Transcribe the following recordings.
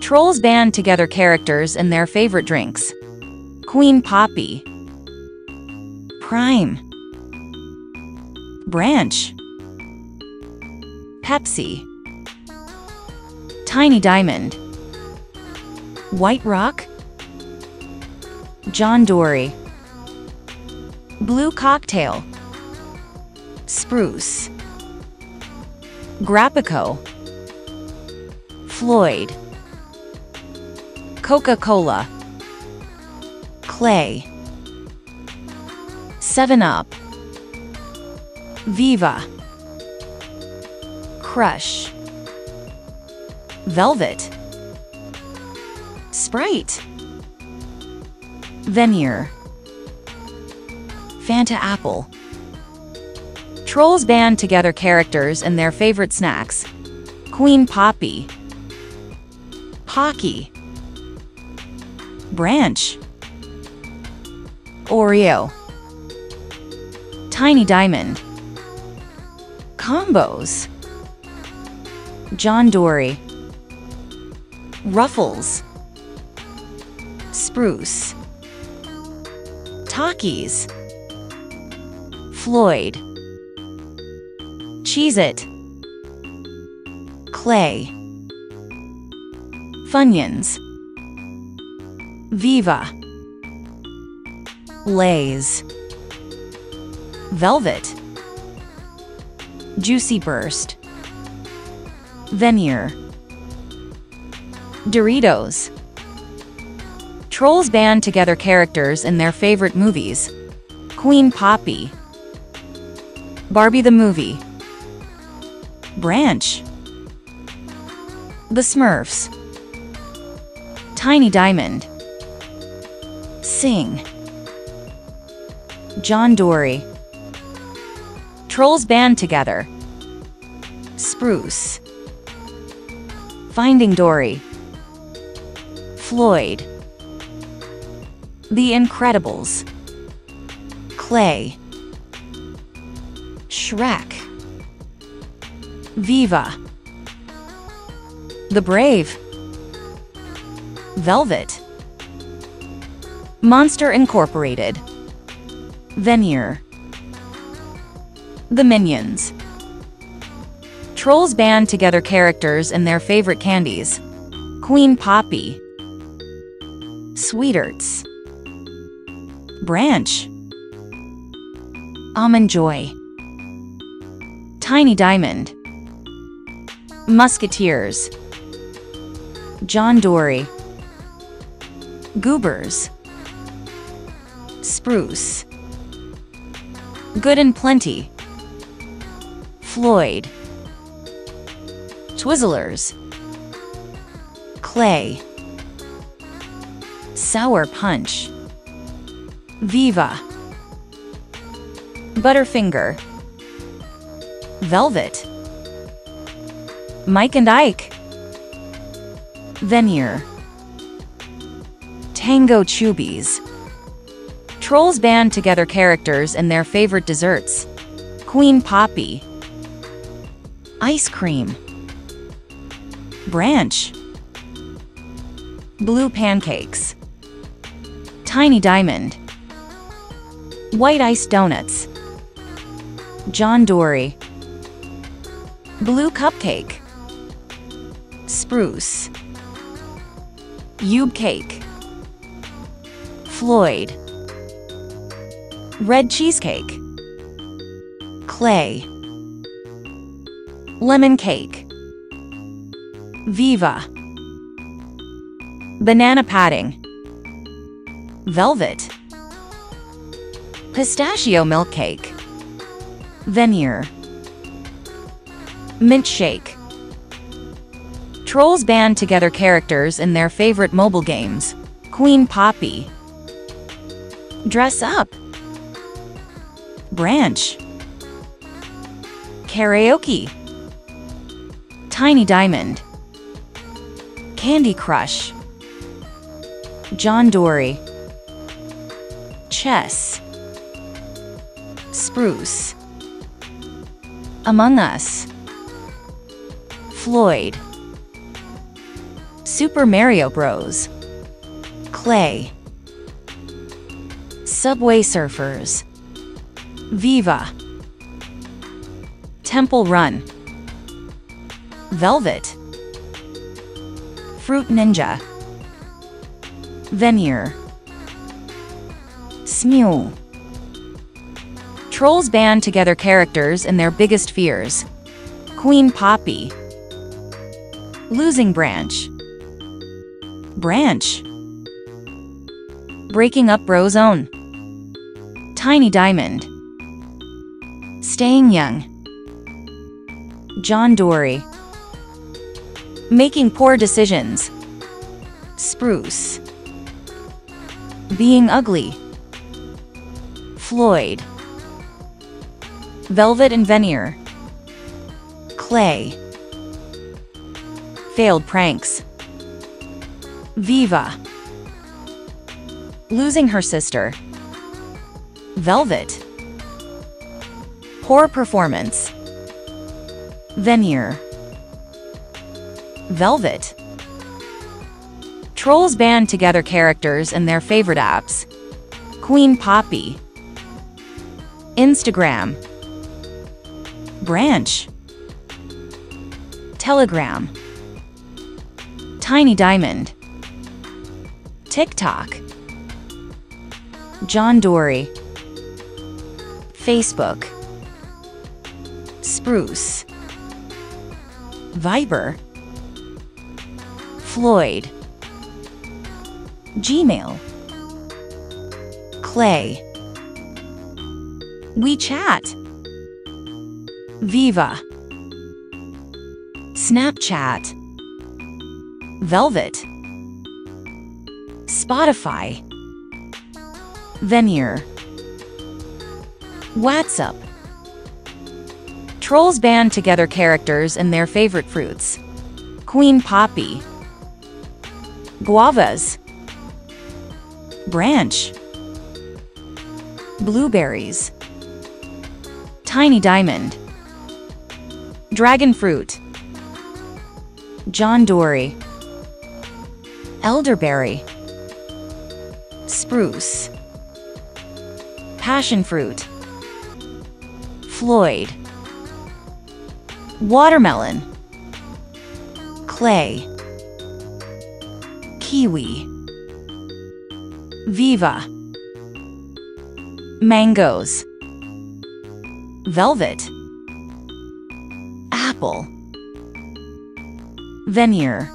Trolls band together characters and their favorite drinks. Queen Poppy. Prime. Branch. Pepsi. Tiny Diamond. White Rock. John Dory. Blue Cocktail. Spruce. Grapico. Floyd. Coca-Cola. Clay. 7-Up. Viva. Crush. Velvet. Sprite. Veneer. Fanta Apple. Trolls band together characters and their favorite snacks. Queen Poppy. Pocky. Branch. Oreo. Tiny Diamond. Combos. John Dory. Ruffles. Spruce. Takis. Floyd. Cheez It. Clay. Funyuns. Viva. Lay's. Velvet. Juicy Burst. Veneer. Doritos. Trolls band together characters in their favorite movies. Queen Poppy. Barbie the Movie. Branch. The Smurfs. Tiny Diamond. Sing. John Dory. Trolls band together. Spruce. Finding Dory. Floyd. The Incredibles. Clay. Shrek. Viva. The Brave. Velvet. Monster Incorporated. Veneer. The Minions. Trolls band together characters and their favorite candies. Queen Poppy. SweeTarts. Branch. Almond Joy. Tiny Diamond. Musketeers. John Dory. Goobers. Spruce. Good and Plenty. Floyd. Twizzlers. Clay. Sour Punch. Viva. Butterfinger. Velvet. Mike and Ike. Veneer. Tango Chubbies. Trolls band together characters and their favorite desserts. Queen Poppy. Ice cream. Branch. Blue pancakes. Tiny Diamond. White Ice Donuts. John Dory. Blue Cupcake. Spruce. Yube Cake. Floyd. Red Cheesecake. Clay. Lemon Cake. Viva. Banana Padding. Velvet. Pistachio Milk Cake. Veneer. Mint Shake. Trolls band together characters in their favorite mobile games. Queen Poppy. Dress up. Branch. Karaoke. Tiny Diamond. Candy Crush. John Dory. Chess. Spruce. Among Us. Floyd. Super Mario Bros. Clay. Subway Surfers. Viva. Temple Run. Velvet. Fruit Ninja. Veneer. Smew. Trolls band together characters and their biggest fears. Queen Poppy. Losing Branch. Branch. Breaking Up Brozone. Tiny Diamond. Staying Young. John Dory. Making Poor Decisions. Spruce. Being Ugly. Floyd. Velvet and Veneer. Clay. Failed Pranks. Viva. Losing her sister. Velvet. Poor performance. Veneer. Velvet. Trolls band together characters and their favorite apps. Queen Poppy. Instagram. Branch. Telegram. Tiny Diamond. TikTok. John Dory. Facebook. Spruce. Viber. Floyd. Gmail. Clay. WeChat. Viva. Snapchat. Velvet. Spotify. Veneer. WhatsApp. Trolls band together characters and their favorite fruits. Queen Poppy. Guavas. Branch. Blueberries. Tiny Diamond. Dragon Fruit. John Dory. Elderberry. Spruce. Passion fruit. Floyd. Watermelon. Clay. Kiwi. Viva. Mangoes. Velvet. Apple. Veneer.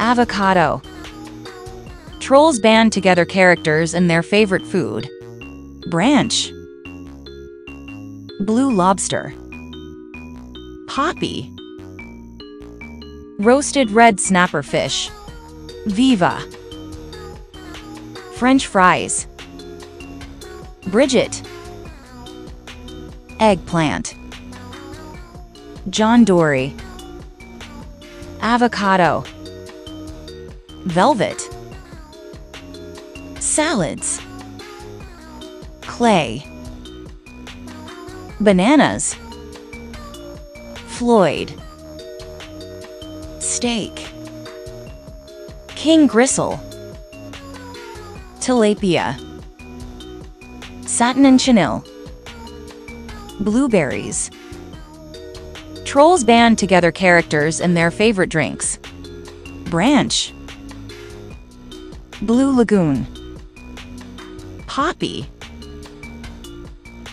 Avocado. Trolls band together characters and their favorite food. Branch. Blue lobster. Poppy. Roasted red snapper fish. Viva. French fries. Bridget. Eggplant. John Dory. Avocado. Velvet. Salads. Clay. Bananas. Floyd. Steak. King Gristle. Tilapia. Satin and chenille. Blueberries. Trolls band together characters and their favorite drinks. Branch. Blue Lagoon. Poppy.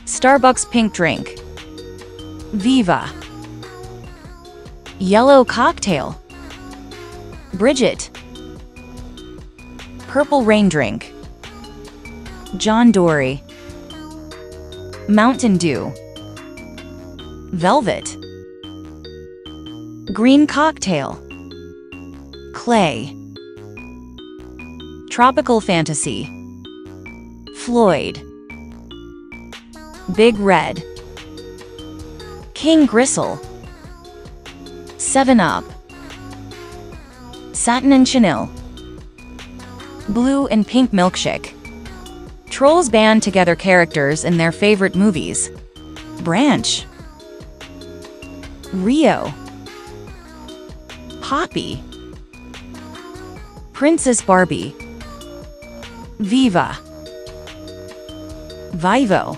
Starbucks pink drink. Viva. Yellow cocktail. Bridget. Purple rain drink. John Dory. Mountain Dew. Velvet. Green cocktail. Clay. Tropical fantasy. Floyd. Big Red. King Gristle. 7 Up. Satin and Chenille. Blue and Pink Milkshake. Trolls band together characters in their favorite movies. Branch. Rio. Poppy. Princess Barbie. Viva. Vivo.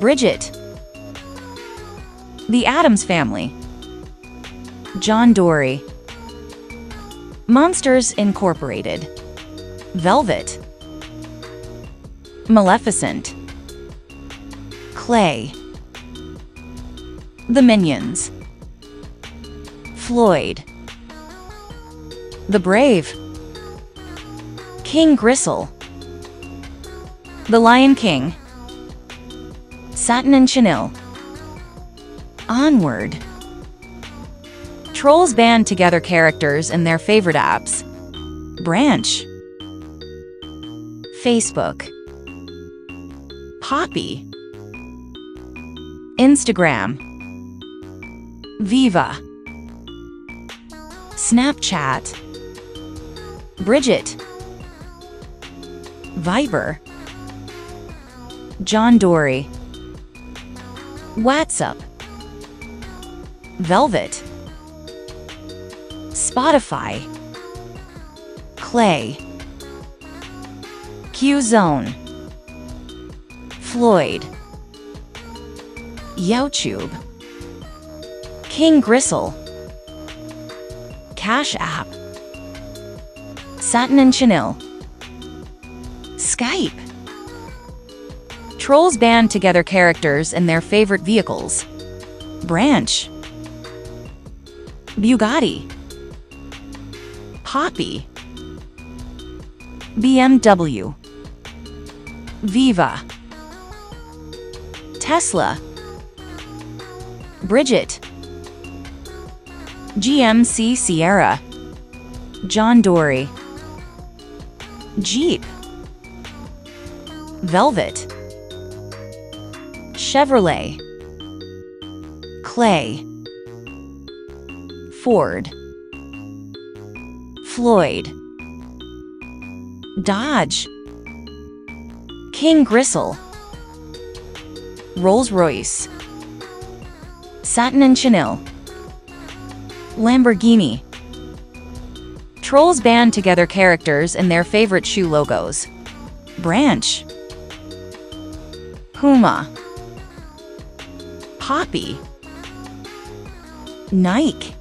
Bridget. The Addams Family. John Dory. Monsters Incorporated. Velvet. Maleficent. Clay. The Minions. Floyd. The Brave. King Gristle. The Lion King. Satin and Chenille. Onward. Trolls band together characters in their favorite apps. Branch. Facebook. Poppy. Instagram. Viva. Snapchat. Bridget. Viber. John Dory. WhatsApp. Velvet. Spotify. Clay. Qzone. Floyd. YouTube. King Gristle. Cash App. Satin and Chenille. Skype. Trolls band together characters and their favorite vehicles. Branch. Bugatti. Poppy. BMW. Viva. Tesla. Bridget. GMC Sierra. John Dory. Jeep. Velvet. Chevrolet. Clay. Ford. Floyd. Dodge. King Gristle. Rolls-Royce. Satin and Chenille. Lamborghini. Trolls band together characters and their favorite shoe logos. Branch. Puma. Poppy. Nike.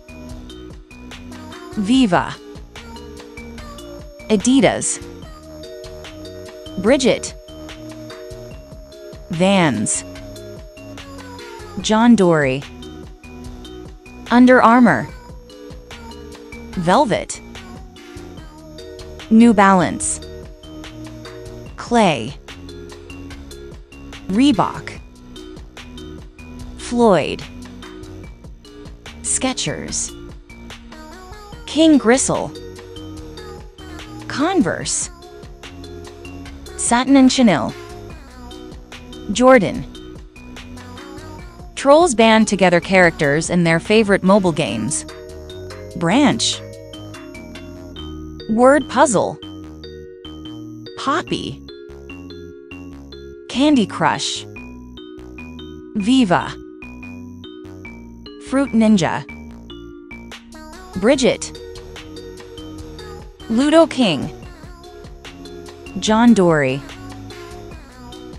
Viva. Adidas. Bridget. Vans. John Dory. Under Armour. Velvet. New Balance. Clay. Reebok. Floyd. Skechers. King Gristle. Converse. Satin and Chenille. Jordan. Trolls band together characters in their favorite mobile games. Branch. Word puzzle. Poppy. Candy Crush. Viva. Fruit Ninja. Bridget. Ludo King. John Dory.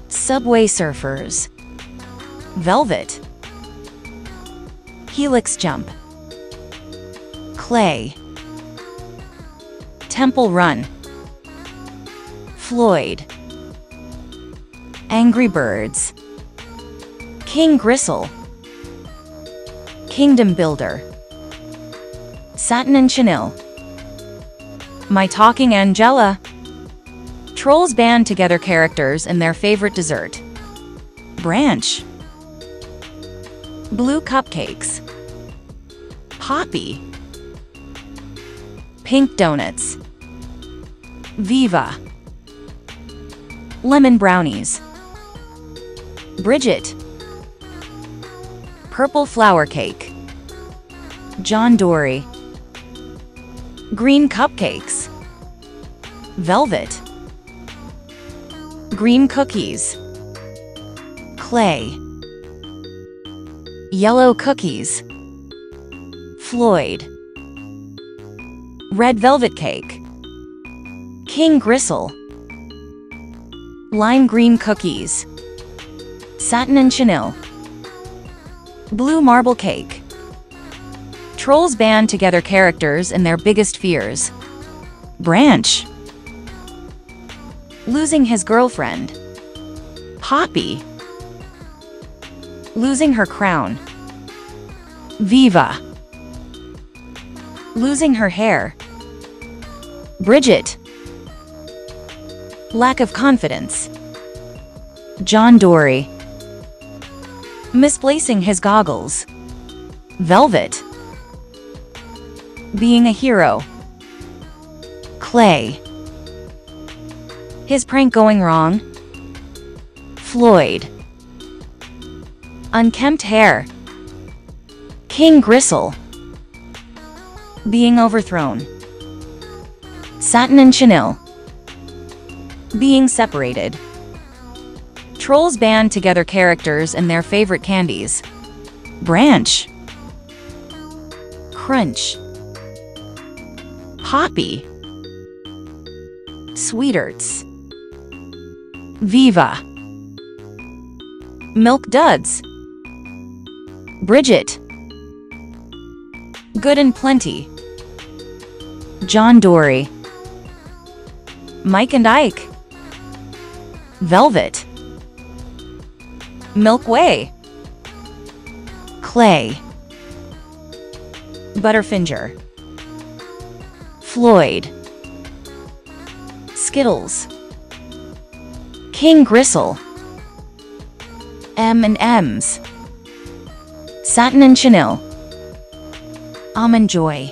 Subway Surfers. Velvet. Helix Jump. Clay. Temple Run. Floyd. Angry Birds. King Gristle. Kingdom Builder. Satin and Chenille. My Talking Angela. Trolls band together characters and their favorite dessert. Branch. Blue Cupcakes. Poppy. Pink Donuts. Viva. Lemon Brownies. Bridget. Purple Flower Cake. John Dory. Green Cupcakes. Velvet. Green Cookies. Clay. Yellow Cookies. Floyd. Red Velvet Cake. King Gristle. Lime Green Cookies. Satin and Chenille. Blue Marble Cake. Trolls band together characters and their biggest fears. Branch. Losing his girlfriend. Poppy. Losing her crown. Viva. Losing her hair. Bridget. Lack of confidence. John Dory. Misplacing his goggles. Velvet. Being a hero. Clay. His prank going wrong. Floyd. Unkempt hair. King Gristle. Being overthrown. Satin and Chenille. Being separated. Trolls band together characters and their favorite candies. Branch. Crunch. Poppy. SweeTarts. Viva. Milk Duds. Bridget. Good and Plenty. John Dory. Mike and Ike. Velvet. Milk Way. Clay. Butterfinger. Floyd. Skittles. King Gristle. M&M's. Satin and Chenille. Almond Joy.